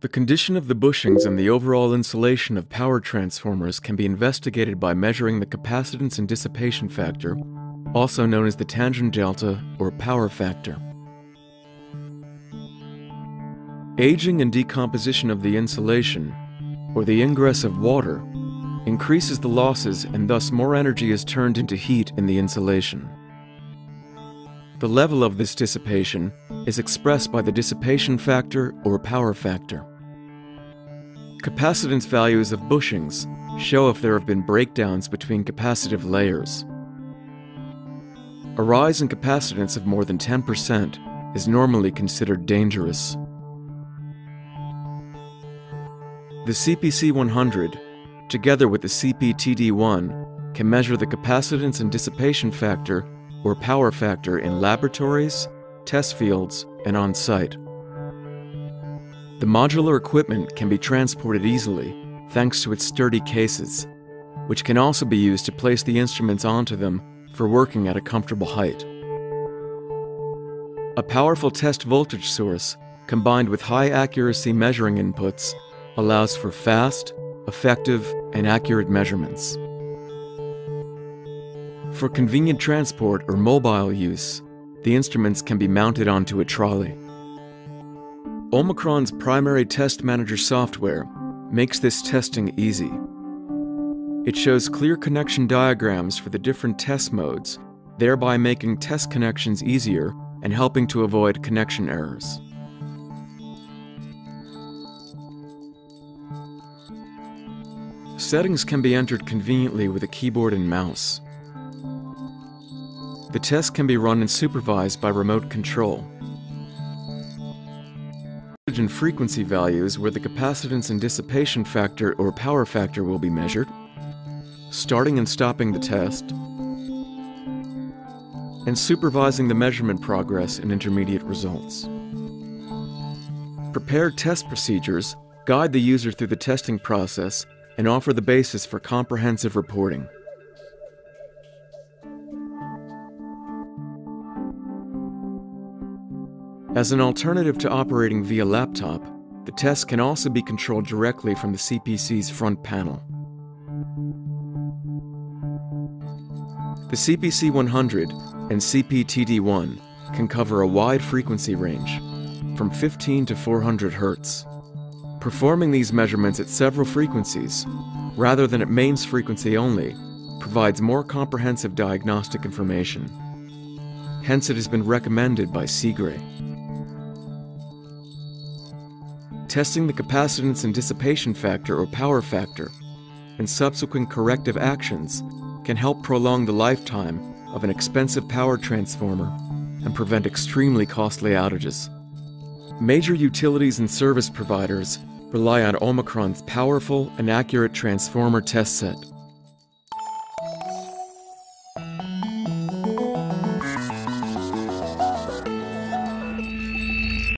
The condition of the bushings and the overall insulation of power transformers can be investigated by measuring the capacitance and dissipation factor, also known as the tangent delta or power factor. Aging and decomposition of the insulation, or the ingress of water, increases the losses and thus more energy is turned into heat in the insulation. The level of this dissipation is expressed by the dissipation factor or power factor. Capacitance values of bushings show if there have been breakdowns between capacitive layers. A rise in capacitance of more than 10% is normally considered dangerous. The CPC 100, together with the CPTD 1, can measure the capacitance and dissipation factor or power factor in laboratories, test fields, and on site. The modular equipment can be transported easily thanks to its sturdy cases, which can also be used to place the instruments onto them for working at a comfortable height. A powerful test voltage source, combined with high accuracy measuring inputs, allows for fast, effective, and accurate measurements. For convenient transport or mobile use, the instruments can be mounted onto a trolley. Omicron's primary test manager software makes this testing easy. It shows clear connection diagrams for the different test modes, thereby making test connections easier and helping to avoid connection errors. Settings can be entered conveniently with a keyboard and mouse. The test can be run and supervised by remote control and frequency values where the capacitance and dissipation factor or power factor will be measured, starting and stopping the test, and supervising the measurement progress and intermediate results. Prepared test procedures guide the user through the testing process and offer the basis for comprehensive reporting. As an alternative to operating via laptop, the test can also be controlled directly from the CPC's front panel. The CPC 100 and CPTD 1 can cover a wide frequency range, from 15 to 400 Hz. Performing these measurements at several frequencies, rather than at mains frequency only, provides more comprehensive diagnostic information. Hence, it has been recommended by CIGRE. testing the capacitance and dissipation factor or power factor, and subsequent corrective actions can help prolong the lifetime of an expensive power transformer and prevent extremely costly outages. Major utilities and service providers rely on Omicron's powerful and accurate transformer test set